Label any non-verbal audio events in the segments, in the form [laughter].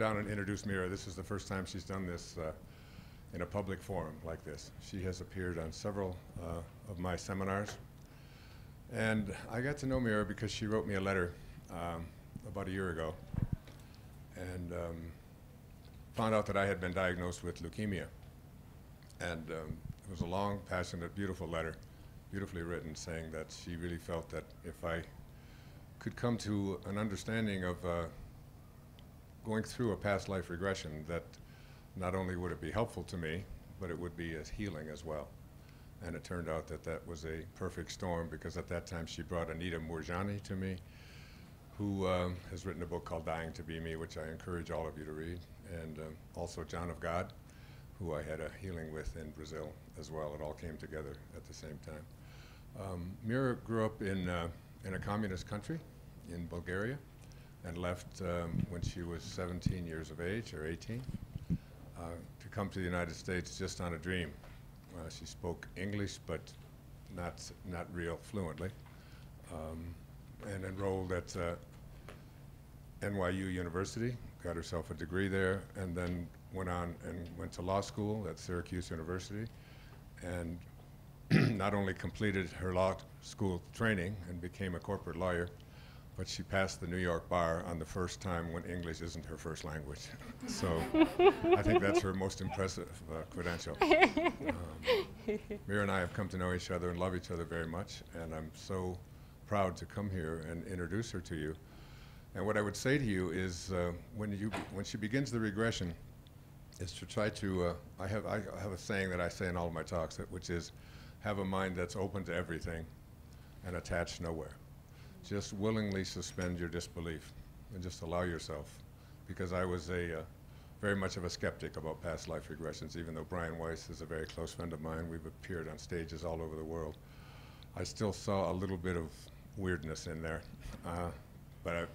down and introduce Mira. This is the first time she's done this uh, in a public forum like this. She has appeared on several uh, of my seminars. And I got to know Mira because she wrote me a letter um, about a year ago and um, found out that I had been diagnosed with leukemia. And um, it was a long, passionate, beautiful letter, beautifully written, saying that she really felt that if I could come to an understanding of uh, going through a past life regression, that not only would it be helpful to me, but it would be as healing as well. And it turned out that that was a perfect storm because at that time she brought Anita Moorjani to me, who um, has written a book called Dying to Be Me, which I encourage all of you to read, and um, also John of God, who I had a healing with in Brazil as well. It all came together at the same time. Um, Mira grew up in, uh, in a communist country in Bulgaria and left um, when she was 17 years of age or 18 uh, to come to the United States just on a dream. Uh, she spoke English, but not, not real fluently, um, and enrolled at uh, NYU University, got herself a degree there, and then went on and went to law school at Syracuse University, and [clears throat] not only completed her law school training and became a corporate lawyer, but she passed the New York bar on the first time when English isn't her first language. [laughs] so I think that's her most impressive uh, credential. Um, Mira and I have come to know each other and love each other very much, and I'm so proud to come here and introduce her to you. And what I would say to you is uh, when, you when she begins the regression, is to try to, uh, I, have, I have a saying that I say in all of my talks, that, which is have a mind that's open to everything and attached nowhere. Just willingly suspend your disbelief and just allow yourself. Because I was a uh, very much of a skeptic about past life regressions, even though Brian Weiss is a very close friend of mine. We've appeared on stages all over the world. I still saw a little bit of weirdness in there. Uh, but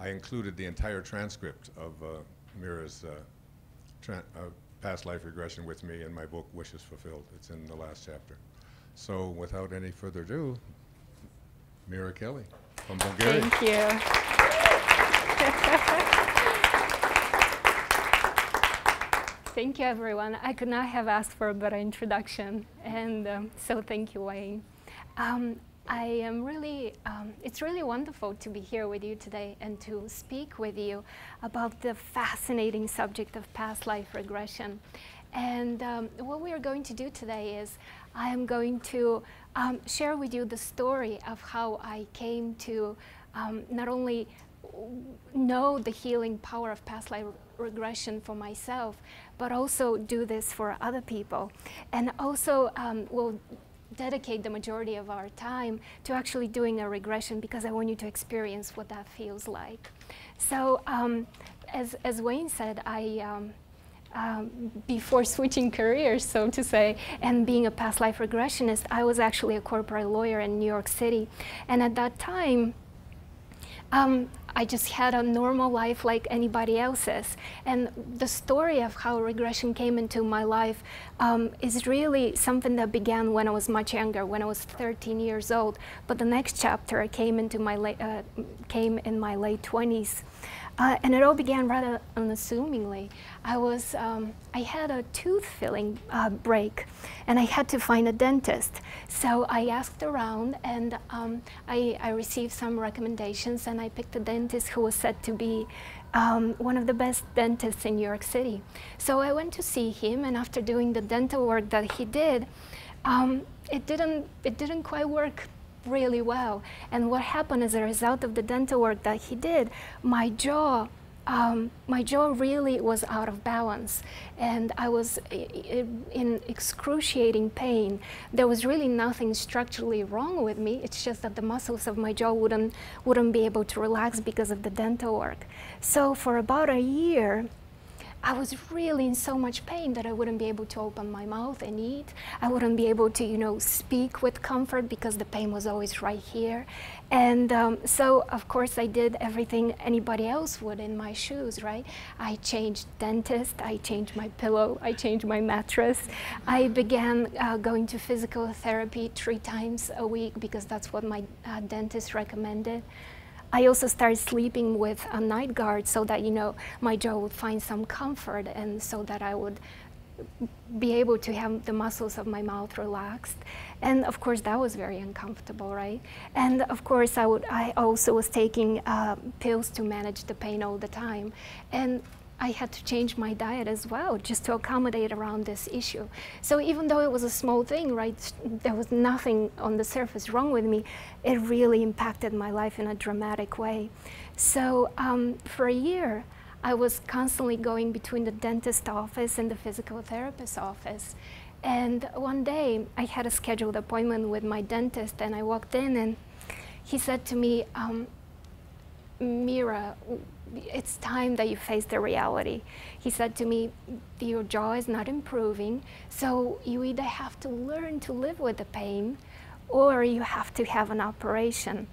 I, I, included the entire transcript of uh, Mira's uh, uh, past life regression with me in my book, Wishes Fulfilled. It's in the last chapter. So without any further ado, Mira Kelley from Bulgaria. Thank you. [laughs] thank you, everyone. I could not have asked for a better introduction, and um, so thank you, Wayne. Um, I am really, um, it's really wonderful to be here with you today and to speak with you about the fascinating subject of past life regression. And um, what we are going to do today is I am going to um, share with you the story of how I came to um, not only know the healing power of past life regression for myself, but also do this for other people. And also um, we'll dedicate the majority of our time to actually doing a regression because I want you to experience what that feels like. So um, as, as Wayne said, I, um, before switching careers, so to say, and being a past life regressionist, I was actually a corporate lawyer in New York City. And at that time, um, I just had a normal life like anybody else's. And the story of how regression came into my life um, is really something that began when I was much younger, when I was 13 years old. But the next chapter came into my uh, came in my late 20s. Uh, and it all began rather unassumingly. I was, um, I had a tooth filling uh, break, and I had to find a dentist. So I asked around, and um, I, I, received some recommendations, and I picked a dentist who was said to be um, one of the best dentists in New York City. So I went to see him, and after doing the dental work that he did, um, it didn't, it didn't quite work really well. And what happened as a result of the dental work that he did, my jaw um, my jaw really was out of balance and I was in excruciating pain. There was really nothing structurally wrong with me. It's just that the muscles of my jaw wouldn't, wouldn't be able to relax because of the dental work. So for about a year, I was really in so much pain that I wouldn't be able to open my mouth and eat. I wouldn't be able to, you know, speak with comfort because the pain was always right here. And um, so, of course, I did everything anybody else would in my shoes, right? I changed dentist, I changed my pillow, I changed my mattress. I began uh, going to physical therapy three times a week because that's what my uh, dentist recommended. I also started sleeping with a night guard so that, you know, my jaw would find some comfort and so that I would be able to have the muscles of my mouth relaxed. And of course, that was very uncomfortable, right? And of course, I, would, I also was taking uh, pills to manage the pain all the time. And I had to change my diet as well just to accommodate around this issue. So even though it was a small thing, right, there was nothing on the surface wrong with me, it really impacted my life in a dramatic way. So um, for a year, I was constantly going between the dentist office and the physical therapist office. And one day I had a scheduled appointment with my dentist and I walked in and he said to me, um, Mira, it's time that you face the reality. He said to me, your jaw is not improving, so you either have to learn to live with the pain or you have to have an operation.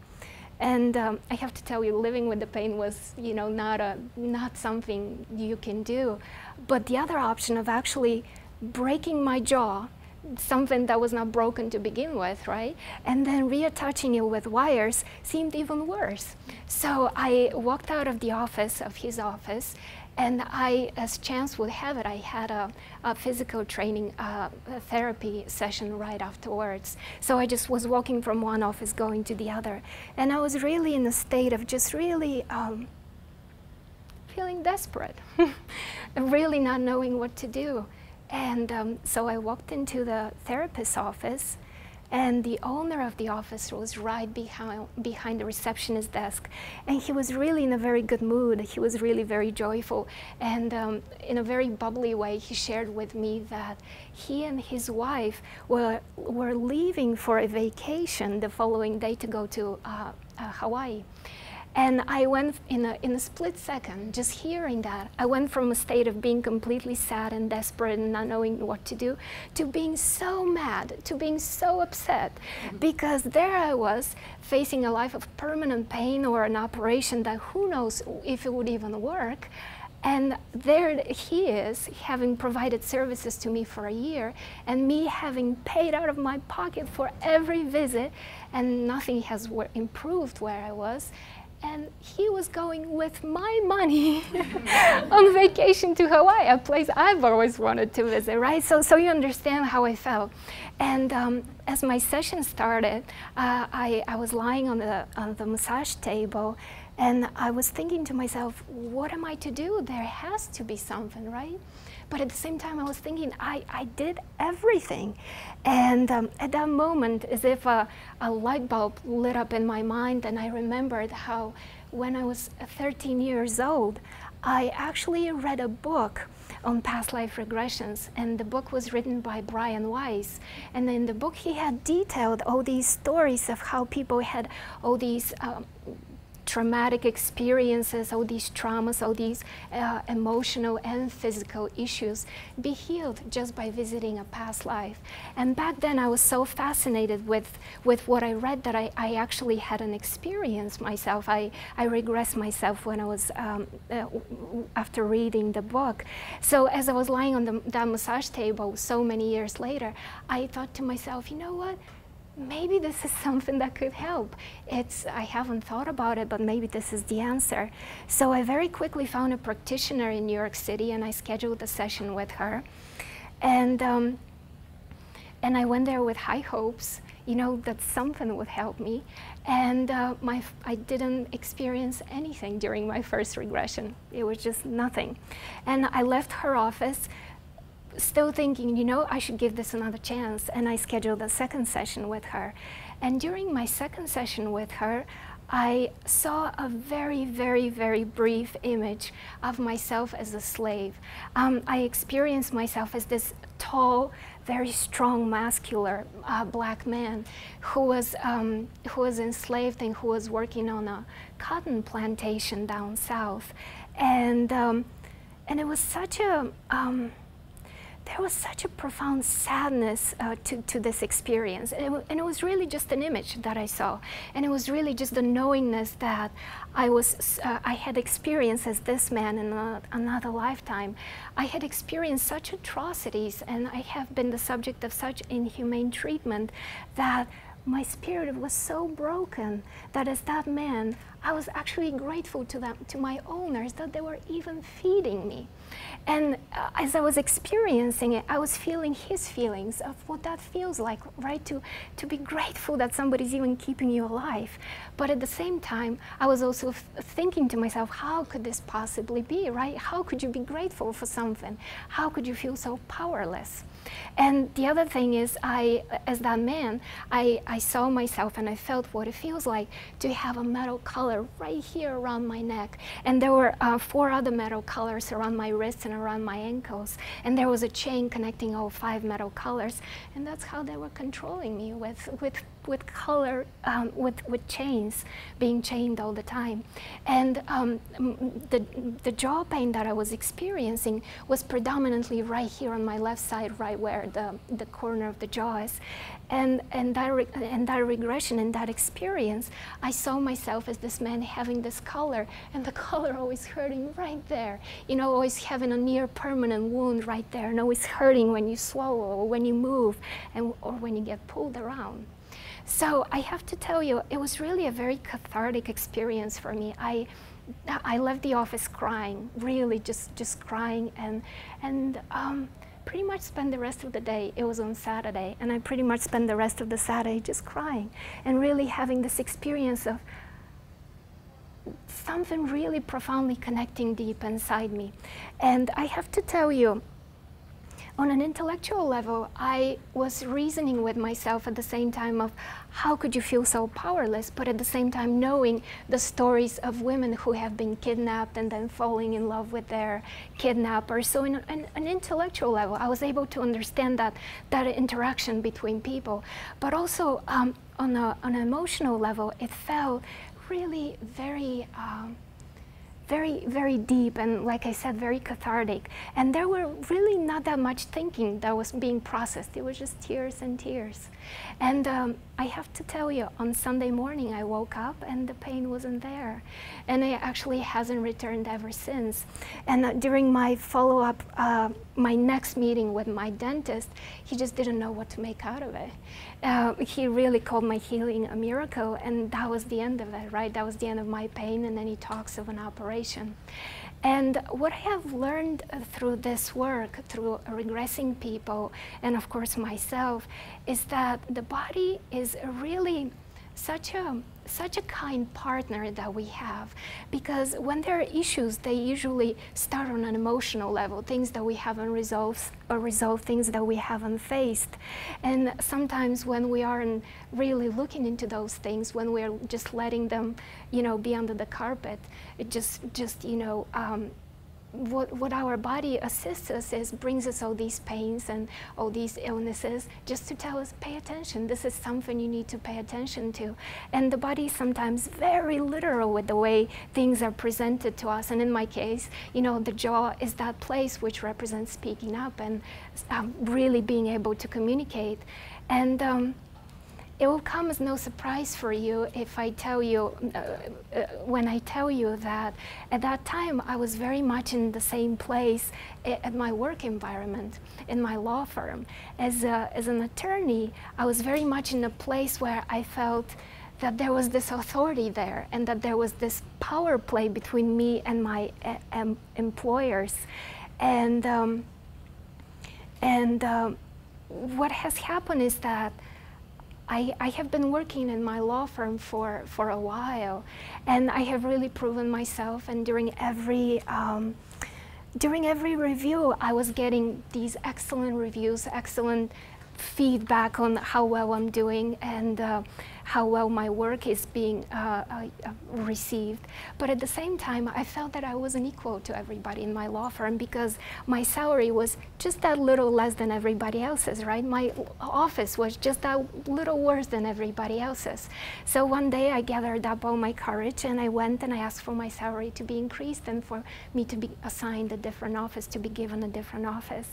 And um, I have to tell you, living with the pain was, you know, not, a, not something you can do. But the other option of actually breaking my jaw, something that was not broken to begin with, right? And then reattaching it with wires seemed even worse. So I walked out of the office, of his office, and I, as chance would have it, I had a, a physical training uh, therapy session right afterwards. So I just was walking from one office going to the other. And I was really in a state of just really um, feeling desperate, [laughs] really not knowing what to do. And um, so I walked into the therapist's office and the owner of the office was right behind, behind the receptionist desk. And he was really in a very good mood. He was really very joyful. And um, in a very bubbly way, he shared with me that he and his wife were, were leaving for a vacation the following day to go to uh, uh, Hawaii. And I went in a, in a split second, just hearing that, I went from a state of being completely sad and desperate and not knowing what to do to being so mad, to being so upset, mm -hmm. because there I was facing a life of permanent pain or an operation that who knows if it would even work. And there he is, having provided services to me for a year, and me having paid out of my pocket for every visit, and nothing has improved where I was and he was going with my money [laughs] on vacation to Hawaii, a place I've always wanted to visit, right? So, so you understand how I felt. And um, as my session started, uh, I, I was lying on the, on the massage table and I was thinking to myself, what am I to do? There has to be something, right? But at the same time, I was thinking, I, I did everything. And um, at that moment, as if a, a light bulb lit up in my mind, and I remembered how when I was 13 years old, I actually read a book on past life regressions, and the book was written by Brian Weiss. And in the book, he had detailed all these stories of how people had all these um, traumatic experiences, all these traumas, all these uh, emotional and physical issues be healed just by visiting a past life. And back then I was so fascinated with, with what I read that I, I actually had an experience myself. I, I regressed myself when I was, um, uh, after reading the book. So as I was lying on the, that massage table so many years later, I thought to myself, you know what? Maybe this is something that could help. It's, I haven't thought about it, but maybe this is the answer. So I very quickly found a practitioner in New York City and I scheduled a session with her. And, um, and I went there with high hopes, you know, that something would help me. And uh, my, I didn't experience anything during my first regression. It was just nothing. And I left her office still thinking, you know, I should give this another chance. And I scheduled a second session with her. And during my second session with her, I saw a very, very, very brief image of myself as a slave. Um, I experienced myself as this tall, very strong, muscular uh, black man who was, um, who was enslaved and who was working on a cotton plantation down south. And, um, and it was such a, um, there was such a profound sadness uh, to, to this experience. And it, and it, was really just an image that I saw. And it was really just the knowingness that I, was, uh, I had experienced as this man in a, another lifetime. I had experienced such atrocities and I have been the subject of such inhumane treatment that my spirit was so broken that as that man, I was actually grateful to them, to my owners, that they were even feeding me. And uh, as I was experiencing it, I was feeling his feelings of what that feels like, right? To, to be grateful that somebody's even keeping you alive. But at the same time, I was also thinking to myself, how could this possibly be, right? How could you be grateful for something? How could you feel so powerless? And the other thing is, I, as that man, I, I saw myself and I felt what it feels like to have a metal collar right here around my neck. And there were uh, four other metal collars around my wrists and around my ankles. And there was a chain connecting all five metal colors. And that's how they were controlling me with, with with color, um, with, with chains, being chained all the time. And um, the, the jaw pain that I was experiencing was predominantly right here on my left side, right where the, the corner of the jaw is. And, and, that and that regression and that experience, I saw myself as this man having this color, and the [laughs] color always hurting right there. You know, always having a near permanent wound right there, and always hurting when you swallow or when you move and, or when you get pulled around. So I have to tell you, it was really a very cathartic experience for me. I, I left the office crying, really just, just crying, and, and um, pretty much spent the rest of the day. It was on Saturday, and I pretty much spent the rest of the Saturday just crying and really having this experience of something really profoundly connecting deep inside me. And I have to tell you, on an intellectual level, I was reasoning with myself at the same time of how could you feel so powerless, but at the same time knowing the stories of women who have been kidnapped and then falling in love with their kidnappers. So in an, an intellectual level, I was able to understand that, that interaction between people. But also um, on, a, on an emotional level, it felt really very um, very, very deep and, like I said, very cathartic. And there were really not that much thinking that was being processed. It was just tears and tears. And um, I have to tell you, on Sunday morning, I woke up and the pain wasn't there. And it actually hasn't returned ever since. And uh, during my follow up, uh, my next meeting with my dentist, he just didn't know what to make out of it. Uh, he really called my healing a miracle, and that was the end of it, right? That was the end of my pain, and then he talks of an operation. And what I have learned uh, through this work, through regressing people, and of course myself, is that the body is really such a such a kind partner that we have because when there are issues they usually start on an emotional level things that we haven't resolved or resolve things that we haven't faced. And sometimes when we aren't really looking into those things when we're just letting them you know be under the carpet it just just you know um, what, what our body assists us is brings us all these pains and all these illnesses just to tell us pay attention. This is something you need to pay attention to. And the body is sometimes very literal with the way things are presented to us. And in my case you know the jaw is that place which represents speaking up and um, really being able to communicate. And um, it will come as no surprise for you if I tell you, uh, uh, when I tell you that at that time I was very much in the same place at my work environment, in my law firm. As, a, as an attorney, I was very much in a place where I felt that there was this authority there and that there was this power play between me and my uh, employers. And, um, and uh, what has happened is that I, I have been working in my law firm for, for a while, and I have really proven myself. And during every um, during every review, I was getting these excellent reviews, excellent feedback on how well I'm doing, and uh, how well my work is being uh, uh, uh, received. But at the same time, I felt that I wasn't equal to everybody in my law firm because my salary was just that little less than everybody else's, right? My office was just that little worse than everybody else's. So one day I gathered up all my courage and I went and I asked for my salary to be increased and for me to be assigned a different office, to be given a different office.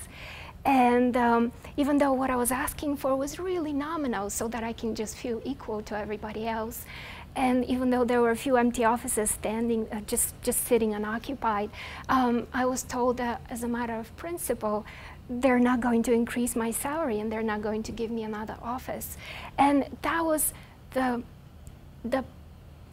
And um, even though what I was asking for was really nominal so that I can just feel equal to everybody else, and even though there were a few empty offices standing, uh, just, just sitting unoccupied, um, I was told that as a matter of principle, they're not going to increase my salary and they're not going to give me another office. And that was the, the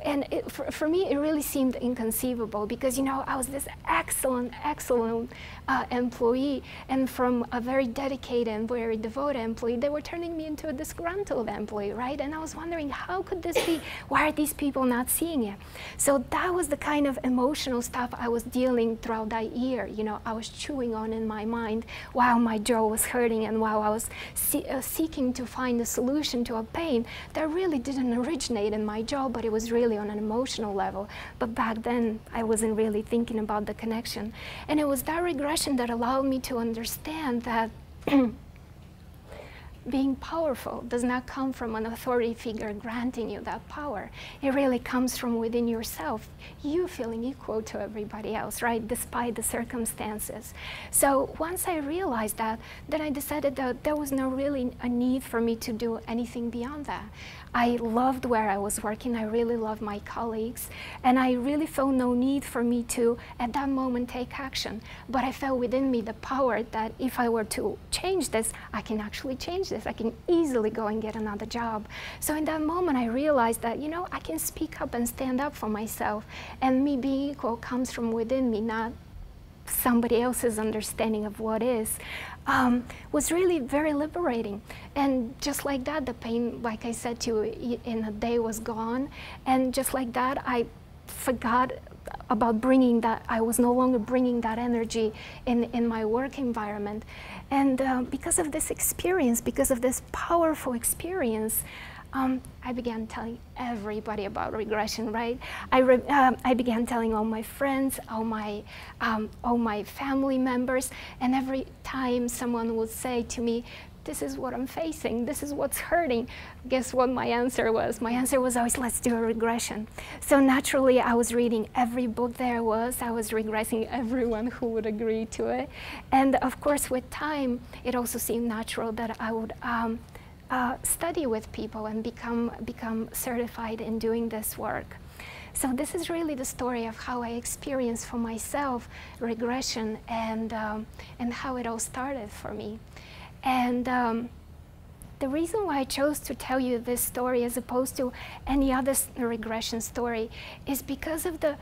and it, for, for me, it really seemed inconceivable because, you know, I was this excellent, excellent uh, employee, and from a very dedicated and very devoted employee, they were turning me into a disgruntled employee, right? And I was wondering, how could this be? Why are these people not seeing it? So that was the kind of emotional stuff I was dealing throughout that year. You know, I was chewing on in my mind while my jaw was hurting and while I was see, uh, seeking to find a solution to a pain that really didn't originate in my jaw, but it was really on an emotional level. But back then, I wasn't really thinking about the connection. And it was that regression that allowed me to understand that [clears throat] being powerful does not come from an authority figure granting you that power. It really comes from within yourself, you feeling equal to everybody else, right, despite the circumstances. So once I realized that, then I decided that there was no really a need for me to do anything beyond that. I loved where I was working. I really loved my colleagues. And I really felt no need for me to, at that moment, take action. But I felt within me the power that if I were to change this, I can actually change this. I can easily go and get another job. So in that moment, I realized that, you know, I can speak up and stand up for myself. And me being equal comes from within me, not somebody else's understanding of what is um, was really very liberating. And just like that, the pain, like I said to you, in a day was gone. And just like that, I forgot about bringing that, I was no longer bringing that energy in, in my work environment. And uh, because of this experience, because of this powerful experience, um, I began telling everybody about regression, right? I, re um, I began telling all my friends, all my, um, all my family members, and every time someone would say to me, this is what I'm facing, this is what's hurting. Guess what my answer was? My answer was always, let's do a regression. So naturally, I was reading every book there was, I was regressing everyone who would agree to it. And of course, with time, it also seemed natural that I would um, uh, study with people and become, become certified in doing this work. So this is really the story of how I experienced for myself regression and, um, and how it all started for me. And um, the reason why I chose to tell you this story as opposed to any other regression story is because of the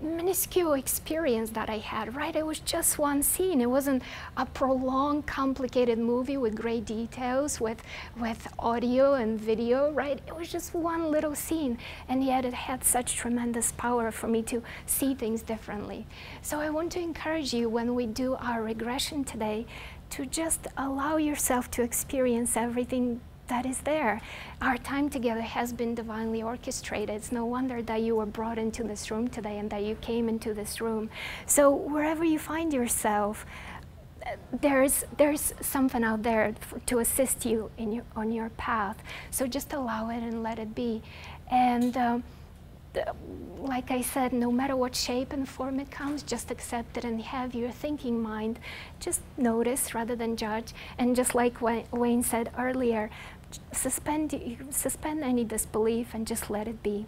minuscule experience that I had, right? It was just one scene. It wasn't a prolonged, complicated movie with great details, with, with audio and video, right? It was just one little scene, and yet it had such tremendous power for me to see things differently. So I want to encourage you when we do our regression today to just allow yourself to experience everything that is there. Our time together has been divinely orchestrated. It's no wonder that you were brought into this room today and that you came into this room. So wherever you find yourself, there's there's something out there to assist you in your on your path. So just allow it and let it be. And um, like I said, no matter what shape and form it comes, just accept it and have your thinking mind. Just notice rather than judge. And just like Wayne said earlier, suspend, suspend any disbelief and just let it be.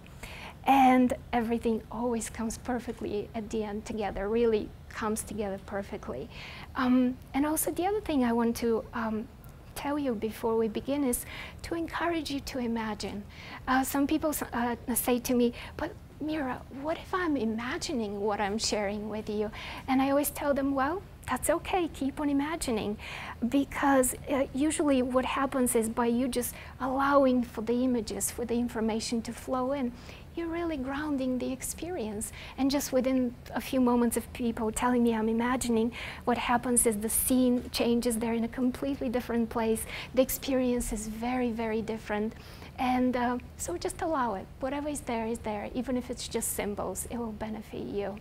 And everything always comes perfectly at the end together, really comes together perfectly. Um, and also the other thing I want to um, tell you before we begin is to encourage you to imagine. Uh, some people uh, say to me, but Mira, what if I'm imagining what I'm sharing with you? And I always tell them, well, that's okay, keep on imagining. Because uh, usually what happens is by you just allowing for the images, for the information to flow in, you're really grounding the experience. And just within a few moments of people telling me I'm imagining, what happens is the scene changes, they're in a completely different place. The experience is very, very different. And uh, so just allow it. Whatever is there is there, even if it's just symbols, it will benefit you.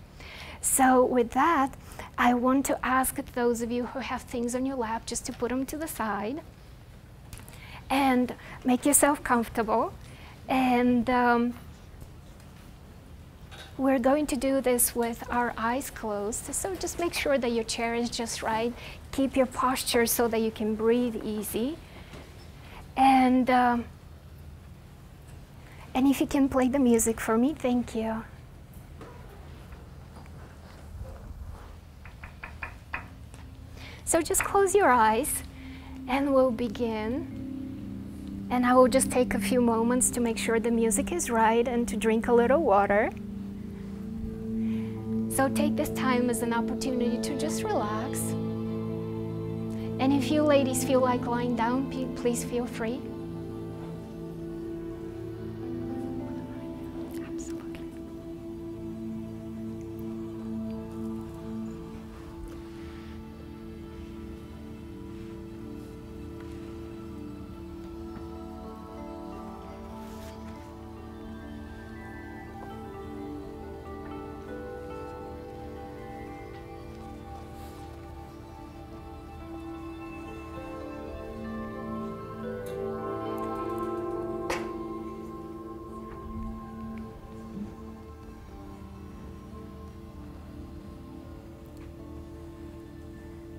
So with that, I want to ask those of you who have things on your lap just to put them to the side and make yourself comfortable. And um, we're going to do this with our eyes closed. So just make sure that your chair is just right. Keep your posture so that you can breathe easy. And, um, and if you can play the music for me, thank you. So just close your eyes and we'll begin. And I will just take a few moments to make sure the music is right and to drink a little water. So take this time as an opportunity to just relax. And if you ladies feel like lying down, please feel free.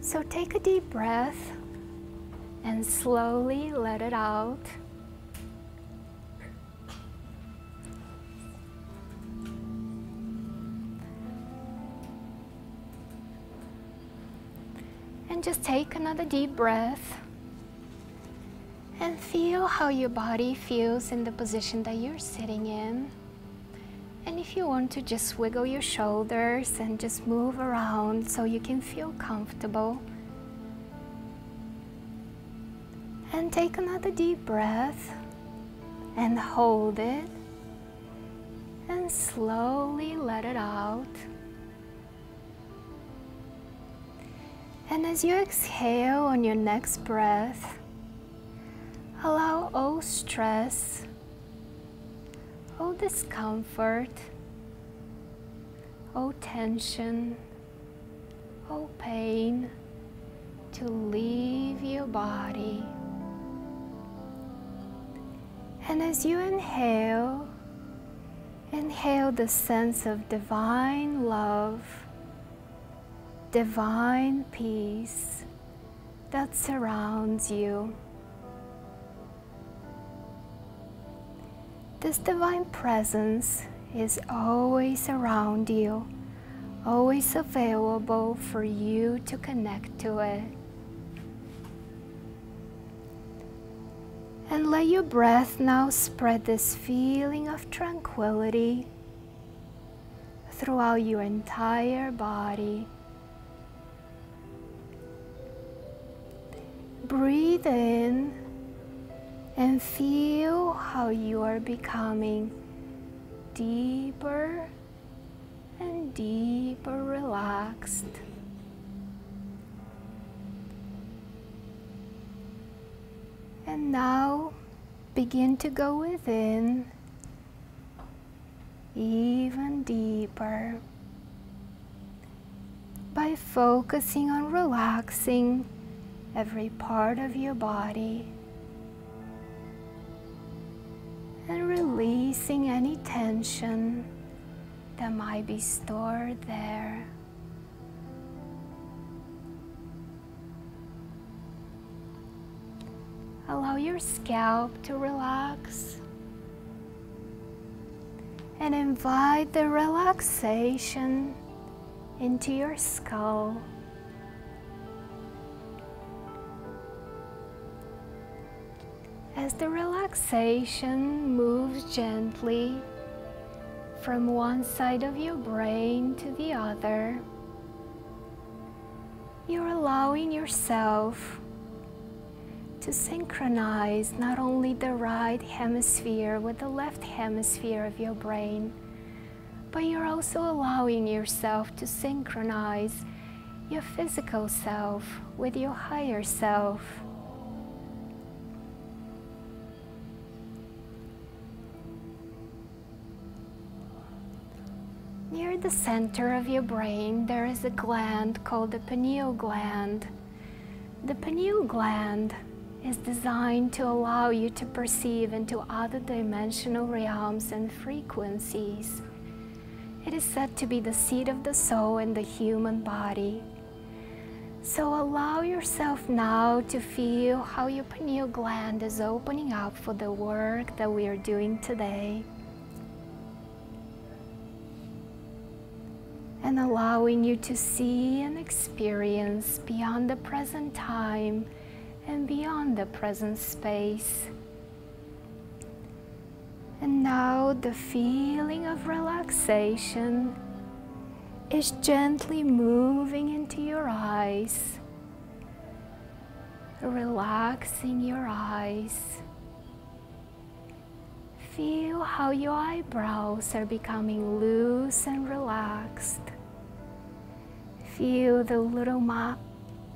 So take a deep breath and slowly let it out. And just take another deep breath and feel how your body feels in the position that you're sitting in. And if you want to just wiggle your shoulders and just move around so you can feel comfortable. And take another deep breath and hold it and slowly let it out. And as you exhale on your next breath, allow all stress all discomfort, all tension, all pain to leave your body. And as you inhale, inhale the sense of divine love, divine peace that surrounds you. This divine presence is always around you, always available for you to connect to it. And let your breath now spread this feeling of tranquility throughout your entire body. Breathe in and feel how you are becoming deeper and deeper relaxed. And now begin to go within even deeper by focusing on relaxing every part of your body. And releasing any tension that might be stored there. Allow your scalp to relax and invite the relaxation into your skull. As the relaxation moves gently from one side of your brain to the other, you're allowing yourself to synchronize not only the right hemisphere with the left hemisphere of your brain, but you're also allowing yourself to synchronize your physical self with your higher self. Near the center of your brain, there is a gland called the pineal gland. The pineal gland is designed to allow you to perceive into other dimensional realms and frequencies. It is said to be the seat of the soul in the human body. So allow yourself now to feel how your pineal gland is opening up for the work that we are doing today. And allowing you to see and experience beyond the present time and beyond the present space And now the feeling of relaxation is gently moving into your eyes, relaxing your eyes. Feel how your eyebrows are becoming loose and relaxed. Feel the little mu-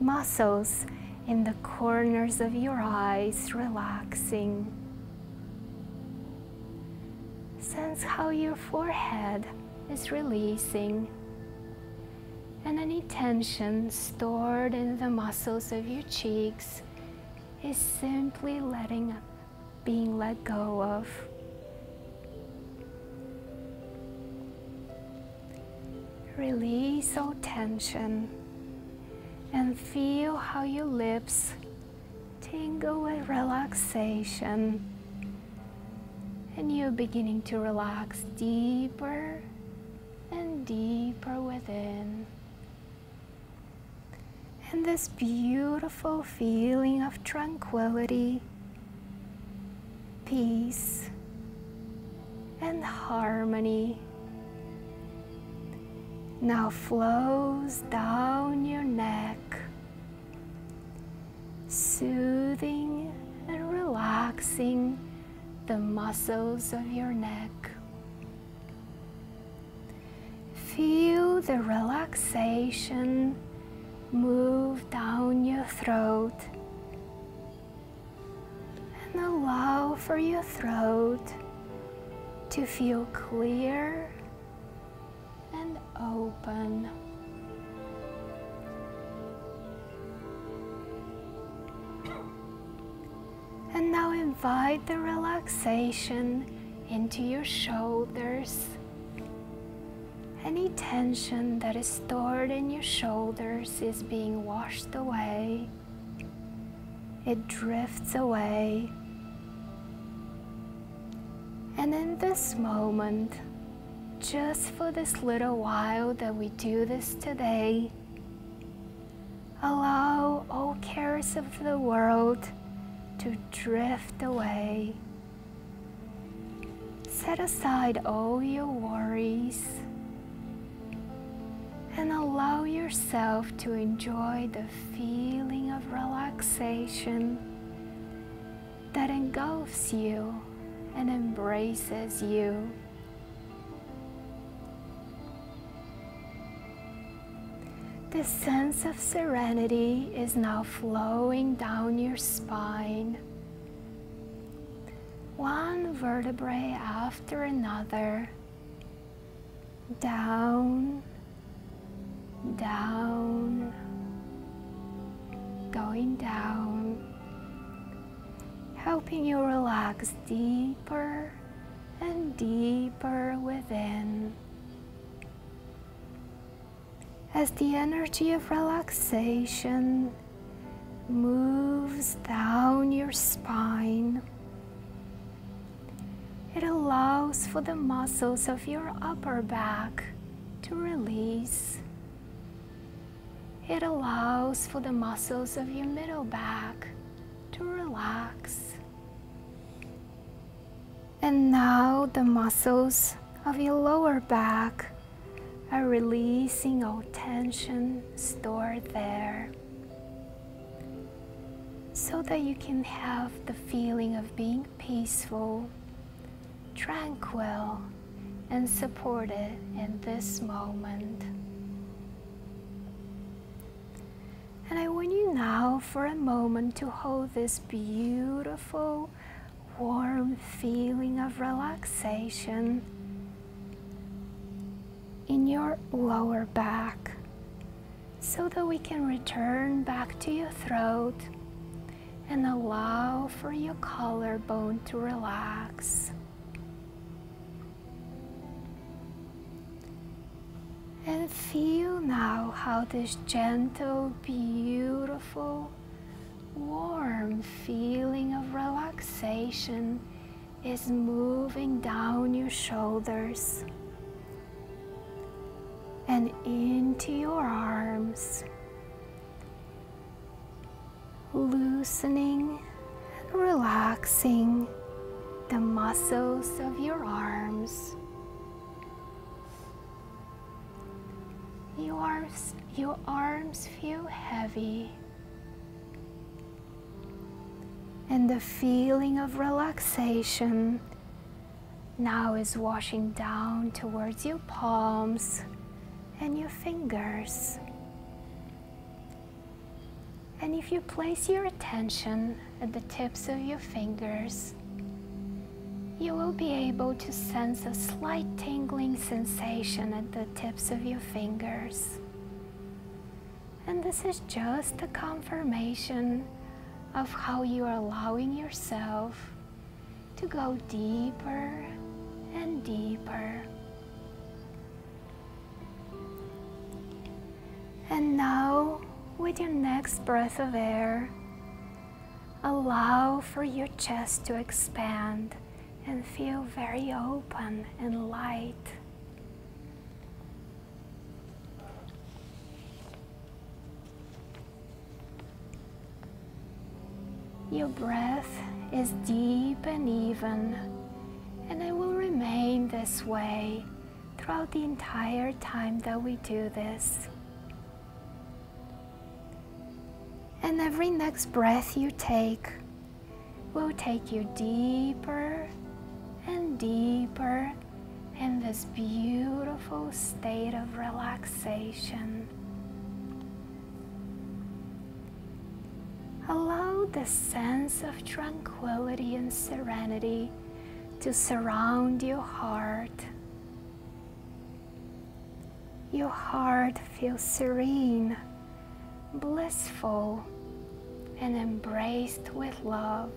muscles in the corners of your eyes relaxing. Sense how your forehead is releasing and any tension stored in the muscles of your cheeks is simply letting being let go of. Release all tension and feel how your lips tingle with relaxation. And you're beginning to relax deeper and deeper within. And this beautiful feeling of tranquility, peace, and harmony now flows down your neck, soothing and relaxing the muscles of your neck. Feel the relaxation move down your throat and allow for your throat to feel clear and open. And now invite the relaxation into your shoulders. Any tension that is stored in your shoulders is being washed away. It drifts away. And in this moment, just for this little while that we do this today, allow all cares of the world to drift away. Set aside all your worries and allow yourself to enjoy the feeling of relaxation that engulfs you and embraces you. The sense of serenity is now flowing down your spine. One vertebrae after another, down, down, going down, helping you relax deeper and deeper within as the energy of relaxation moves down your spine. It allows for the muscles of your upper back to release. It allows for the muscles of your middle back to relax. And now the muscles of your lower back are releasing all tension stored there so that you can have the feeling of being peaceful, tranquil, and supported in this moment. And I want you now for a moment to hold this beautiful, warm feeling of relaxation in your lower back so that we can return back to your throat and allow for your collarbone to relax. And feel now how this gentle, beautiful, warm feeling of relaxation is moving down your shoulders and into your arms, loosening and relaxing the muscles of your arms. Your arms, your arms feel heavy. And the feeling of relaxation now is washing down towards your palms and your fingers. And if you place your attention at the tips of your fingers, you will be able to sense a slight tingling sensation at the tips of your fingers. And this is just a confirmation of how you are allowing yourself to go deeper and deeper. And now, with your next breath of air, allow for your chest to expand and feel very open and light. Your breath is deep and even, and it will remain this way throughout the entire time that we do this. And every next breath you take will take you deeper and deeper in this beautiful state of relaxation. Allow the sense of tranquility and serenity to surround your heart. Your heart feels serene, blissful, and embraced with love.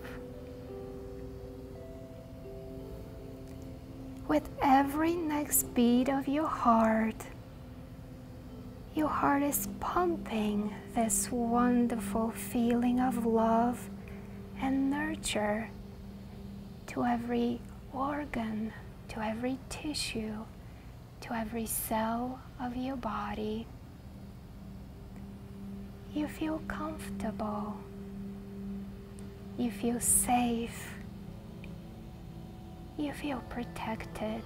With every next beat of your heart, your heart is pumping this wonderful feeling of love and nurture to every organ, to every tissue, to every cell of your body. You feel comfortable. You feel safe. You feel protected.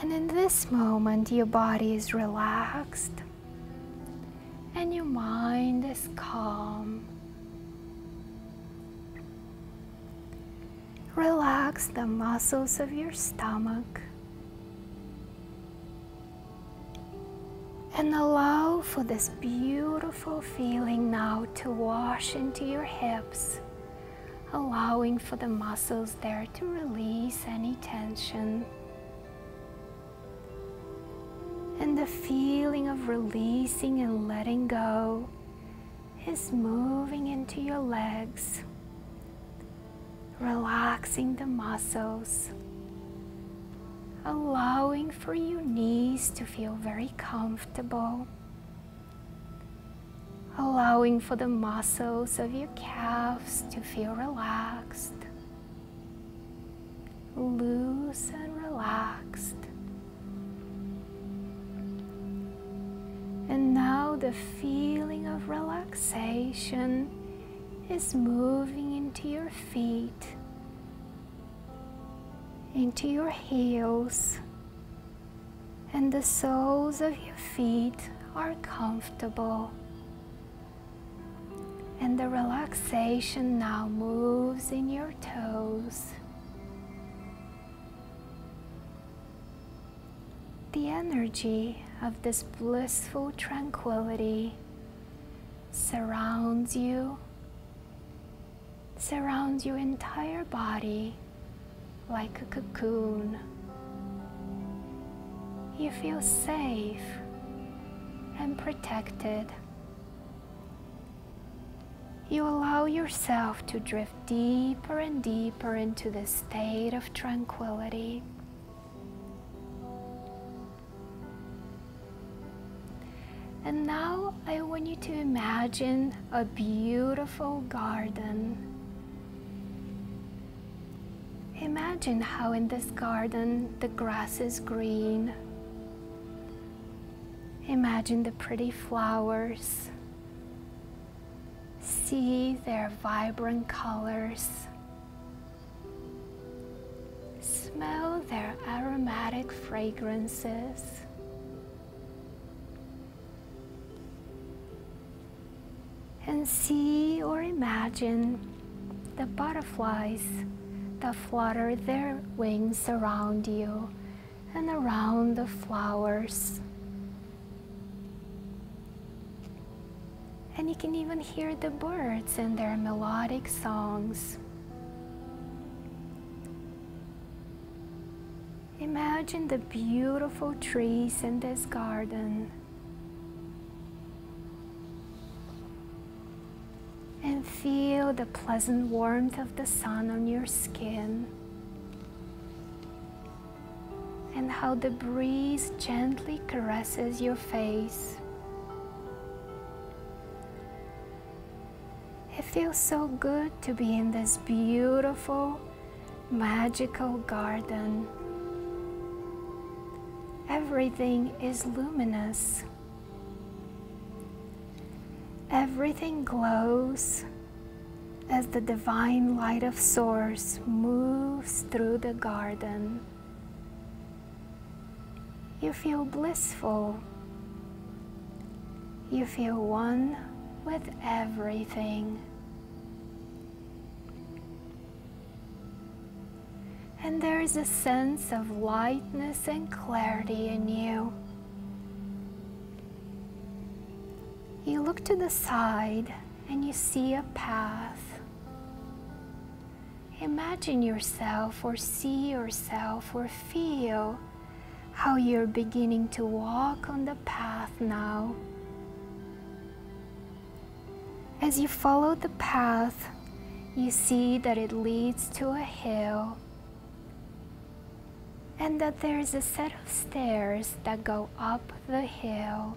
And in this moment, your body is relaxed and your mind is calm. Relax the muscles of your stomach and allow for this beautiful feeling now to wash into your hips, allowing for the muscles there to release any tension. And the feeling of releasing and letting go is moving into your legs, relaxing the muscles, allowing for your knees to feel very comfortable, allowing for the muscles of your calves to feel relaxed, loose and relaxed. And now the feeling of relaxation is moving into your feet, into your heels, and the soles of your feet are comfortable. And the relaxation now moves in your toes. The energy of this blissful tranquility surrounds you, surrounds your entire body like a cocoon. You feel safe and protected. You allow yourself to drift deeper and deeper into this state of tranquility. And now I want you to imagine a beautiful garden. Imagine how in this garden the grass is green. Imagine the pretty flowers. See their vibrant colors. Smell their aromatic fragrances. And see or imagine the butterflies that flutter their wings around you and around the flowers. And you can even hear the birds and their melodic songs. Imagine the beautiful trees in this garden. Feel the pleasant warmth of the sun on your skin. And how the breeze gently caresses your face. It feels so good to be in this beautiful, magical garden. Everything is luminous. Everything glows as the divine light of Source moves through the garden. You feel blissful. You feel one with everything. And there is a sense of lightness and clarity in you. You look to the side and you see a path. Imagine yourself, or see yourself, or feel how you're beginning to walk on the path now. As you follow the path, you see that it leads to a hill and that there is a set of stairs that go up the hill.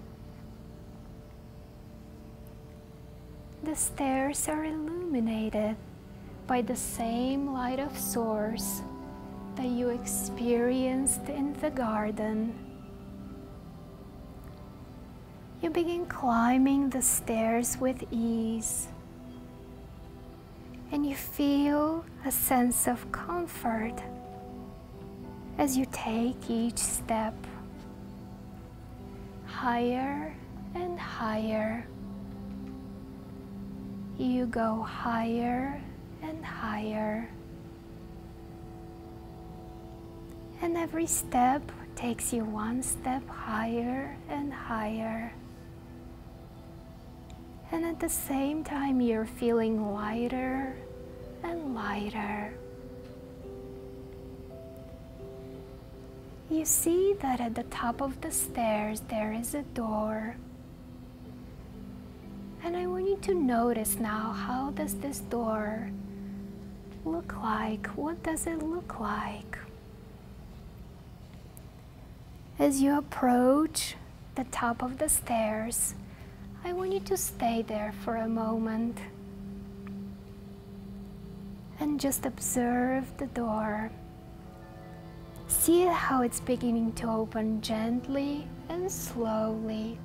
The stairs are illuminated by the same light of source that you experienced in the garden. You begin climbing the stairs with ease, and you feel a sense of comfort as you take each step higher and higher. You go higher and higher. And every step takes you one step higher and higher. And at the same time, you're feeling lighter and lighter. You see that at the top of the stairs there is a door. And I want you to notice now how does this door look like? What does it look like? As you approach the top of the stairs, I want you to stay there for a moment and just observe the door. See how it's beginning to open gently and slowly.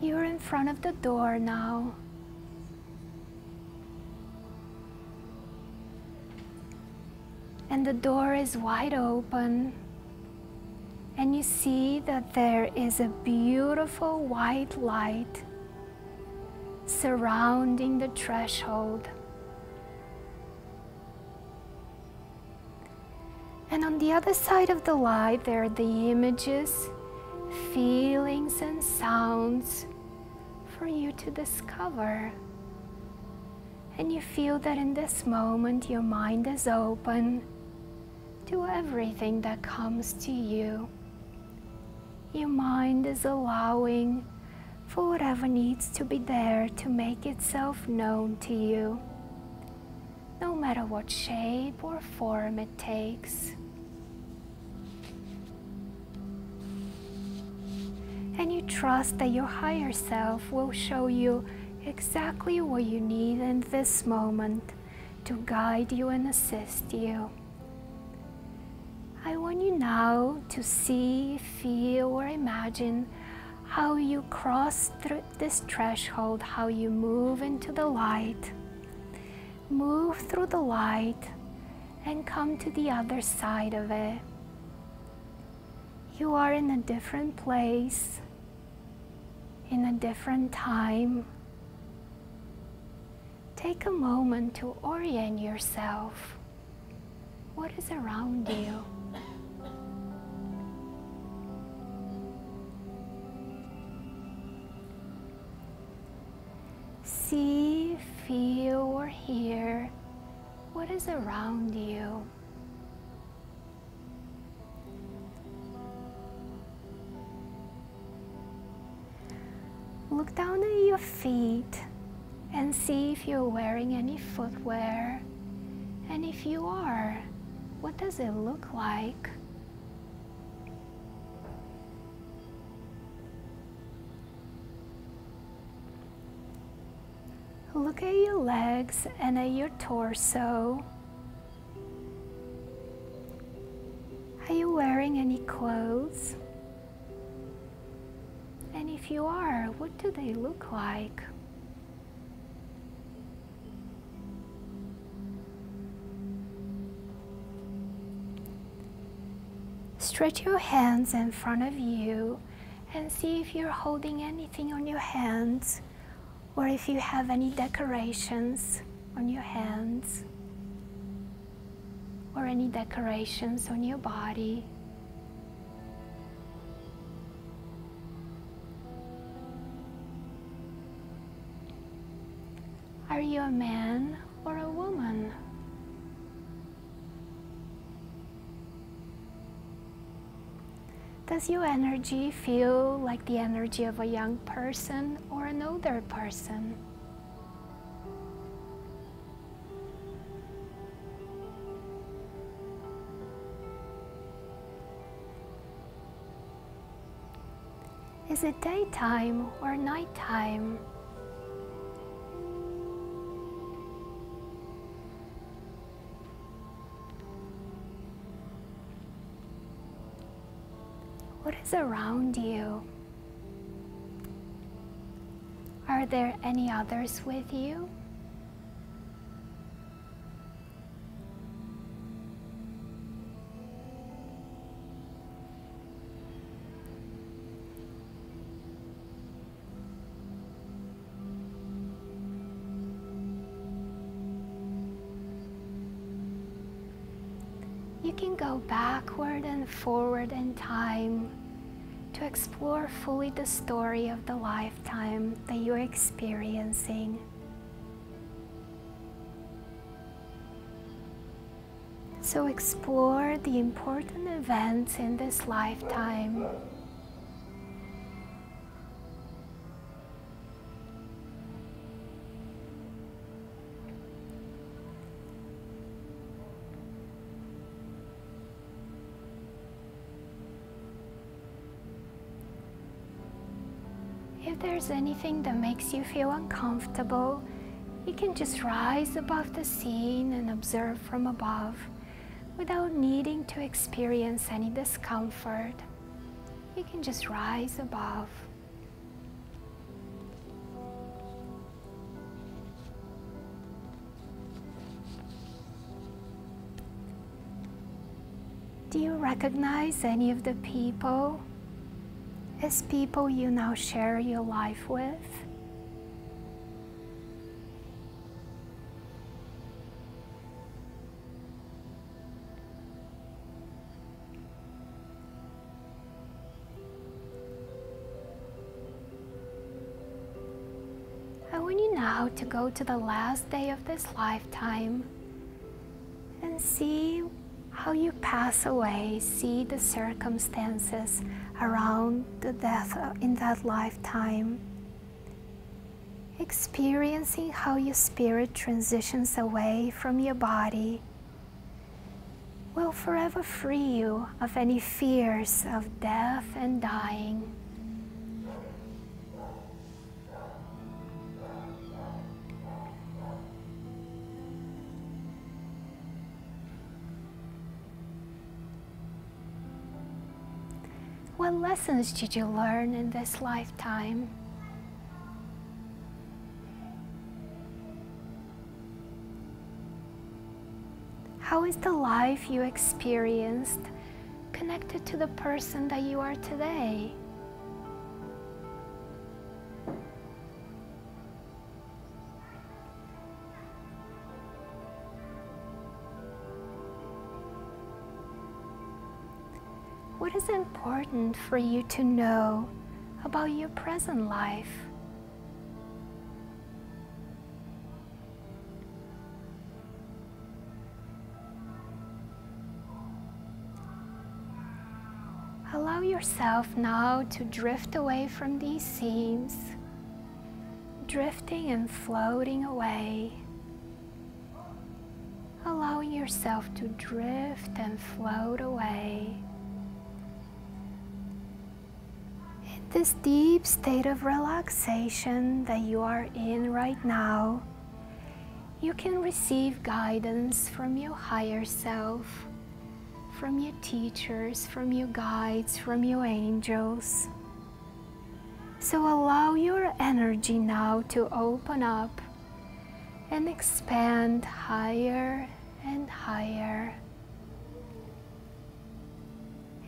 You're in front of the door now. And the door is wide open. And you see that there is a beautiful white light surrounding the threshold. And on the other side of the light, there are the images, feelings, and sounds for you to discover. And you feel that in this moment, your mind is open to everything that comes to you. Your mind is allowing for whatever needs to be there to make itself known to you, no matter what shape or form it takes. and you trust that your higher self will show you exactly what you need in this moment to guide you and assist you. Now to see, feel, or imagine how you cross through this threshold, how you move into the light, move through the light, and come to the other side of it. You are in a different place, in a different time. Take a moment to orient yourself. What is around you? See, feel, or hear what is around you. Look down at your feet and see if you're wearing any footwear. And if you are, what does it look like? Look at your legs and at your torso. Are you wearing any clothes? And if you are, what do they look like? Stretch your hands in front of you and see if you're holding anything on your hands or if you have any decorations on your hands or any decorations on your body. Are you a man or a woman? Does your energy feel like the energy of a young person or an older person? Is it daytime or nighttime? What is around you? Are there any others with you? You can go backward and forward in time explore fully the story of the lifetime that you're experiencing. So explore the important events in this lifetime. There's anything that makes you feel uncomfortable, you can just rise above the scene and observe from above without needing to experience any discomfort. You can just rise above. Do you recognize any of the people as people you now share your life with? I want you now to go to the last day of this lifetime and see how you pass away, see the circumstances around the death uh, in that lifetime, experiencing how your spirit transitions away from your body will forever free you of any fears of death and dying. What lessons did you learn in this lifetime? How is the life you experienced connected to the person that you are today? Important for you to know about your present life? Allow yourself now to drift away from these scenes, drifting and floating away. Allowing yourself to drift and float away. This deep state of relaxation that you are in right now, you can receive guidance from your higher self from your teachers, from your guides, from your angels. So allow your energy now to open up and expand higher and higher.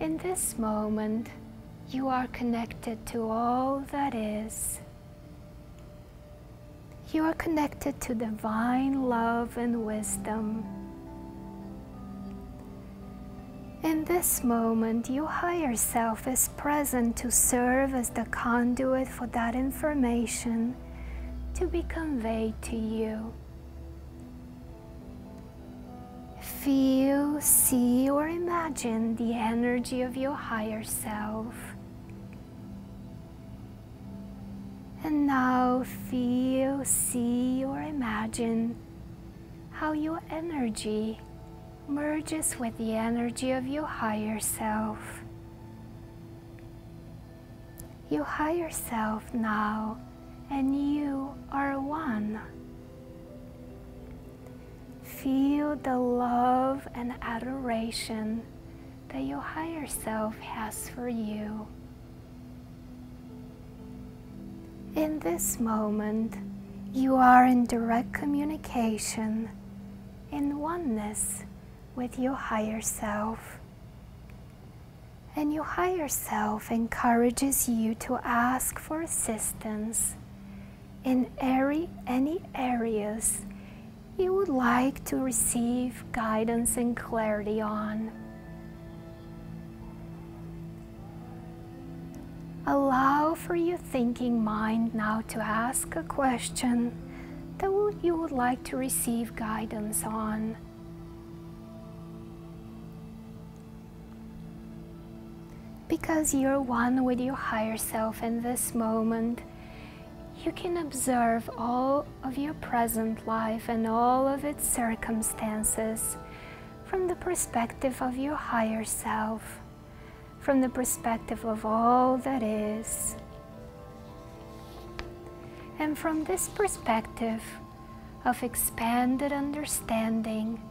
In this moment, you are connected to all that is. You are connected to divine love and wisdom. In this moment, your higher self is present to serve as the conduit for that information to be conveyed to you. Feel, see, or imagine the energy of your higher self. And now feel, see, or imagine how your energy merges with the energy of your higher self. Your higher self now and you are one. Feel the love and adoration that your higher self has for you. In this moment, you are in direct communication, in oneness with your higher self. And your higher self encourages you to ask for assistance in any, any areas you would like to receive guidance and clarity on. Allow for your thinking mind now to ask a question that you would like to receive guidance on. Because you're one with your higher self in this moment, you can observe all of your present life and all of its circumstances from the perspective of your higher self, from the perspective of all that is. And from this perspective of expanded understanding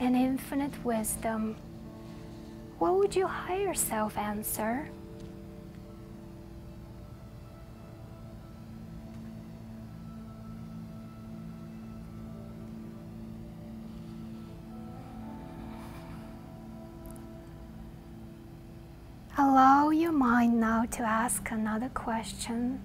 and infinite wisdom, what would your higher self answer? Your mind now to ask another question.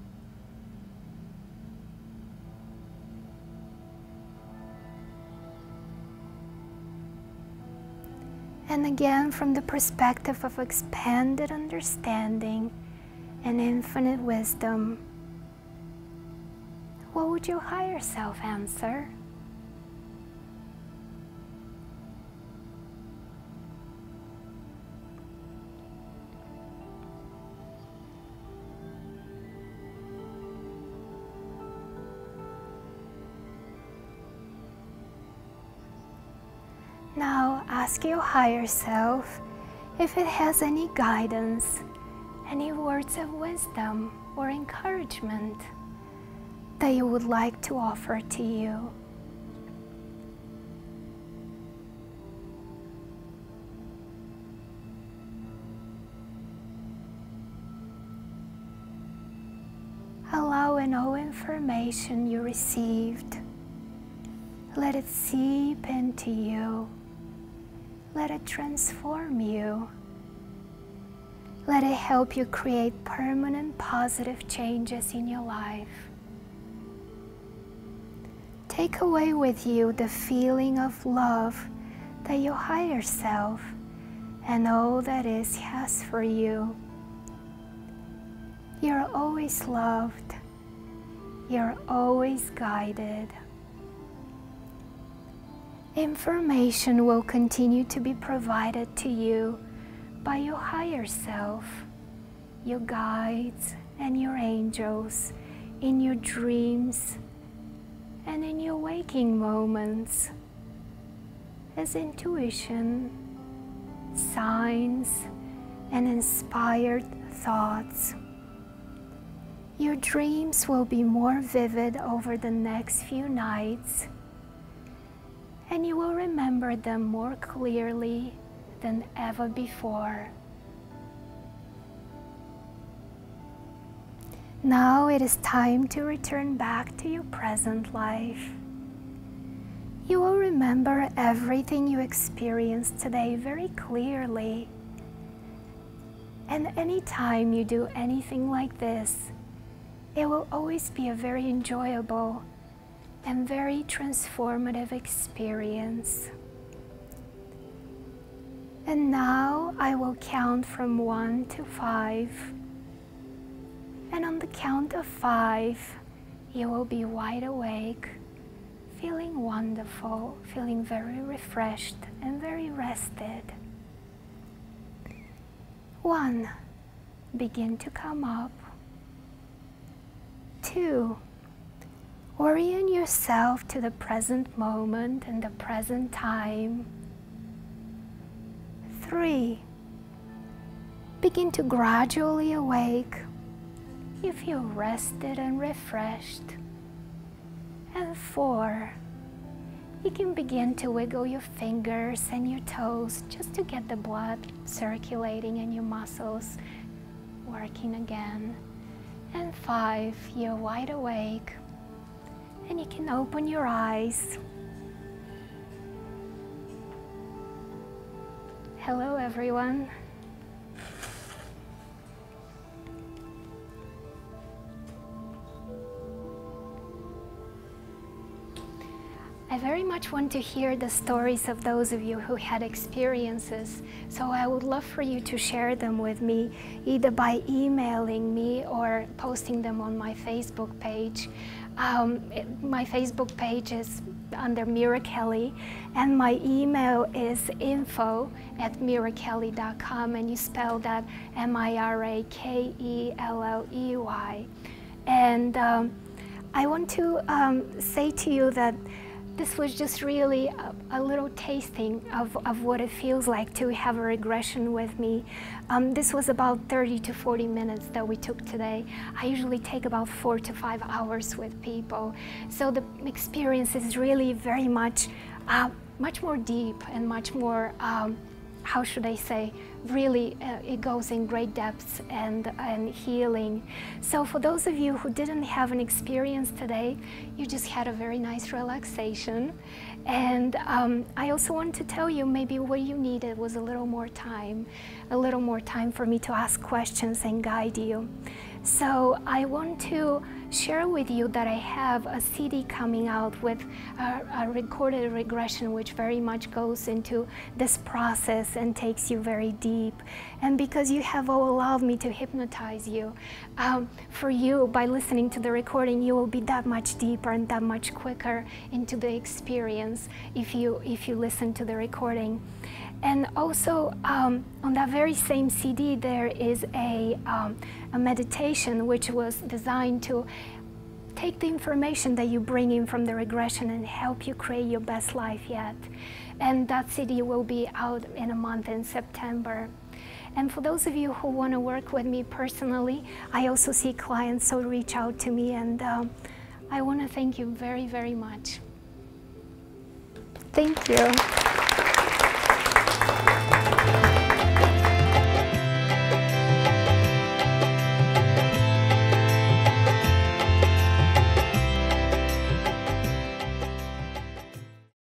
And again, from the perspective of expanded understanding and infinite wisdom, what would your higher self answer? ask your higher self if it has any guidance, any words of wisdom or encouragement that you would like to offer to you. Allowing all information you received, let it seep into you. Let it transform you. Let it help you create permanent positive changes in your life. Take away with you the feeling of love that your higher self and all that is has for you. You're always loved. You're always guided. Information will continue to be provided to you by your higher self, your guides, and your angels in your dreams and in your waking moments as intuition, signs, and inspired thoughts. Your dreams will be more vivid over the next few nights, and you will remember them more clearly than ever before. Now it is time to return back to your present life. You will remember everything you experienced today very clearly. And anytime you do anything like this, it will always be a very enjoyable and very transformative experience. And now I will count from one to five. And on the count of five, you will be wide awake feeling wonderful, feeling very refreshed and very rested. One, begin to come up. Two, orient yourself to the present moment and the present time. Three, begin to gradually awake. You feel rested and refreshed. And four, you can begin to wiggle your fingers and your toes just to get the blood circulating and your muscles working again. And five, you're wide awake and you can open your eyes. Hello, everyone. I very much want to hear the stories of those of you who had experiences, so I would love for you to share them with me, either by emailing me or posting them on my Facebook page. Um, my Facebook page is under Mira Kelley, and my email is info at mirakelley.com, and you spell that M I R A K E L L E Y. And um, I want to um, say to you that this was just really a, a, little tasting of, of what it feels like to have a regression with me. Um, this was about 30 to 40 minutes that we took today. I usually take about four to five hours with people. So the experience is really very much, uh, much more deep and much more, um, how should I say, really uh, it goes in great depths and, and healing. So for those of you who didn't have an experience today, you just had a very nice relaxation. And um, I also want to tell you maybe what you needed was a little more time, a little more time for me to ask questions and guide you. So I want to share with you that I have a CD coming out with a, a, recorded regression which very much goes into this process and takes you very deep. And because you have all allowed me to hypnotize you, um, for you, by listening to the recording, you will be that much deeper and that much quicker into the experience if you, if you listen to the recording. And also um, on that very same CD, there is a, um, a meditation which was designed to take the information that you bring in from the regression and help you create your best life yet. And that CD will be out in a month in September. And for those of you who want to work with me personally, I also see clients, so reach out to me. And um, I want to thank you very, very much. Thank you.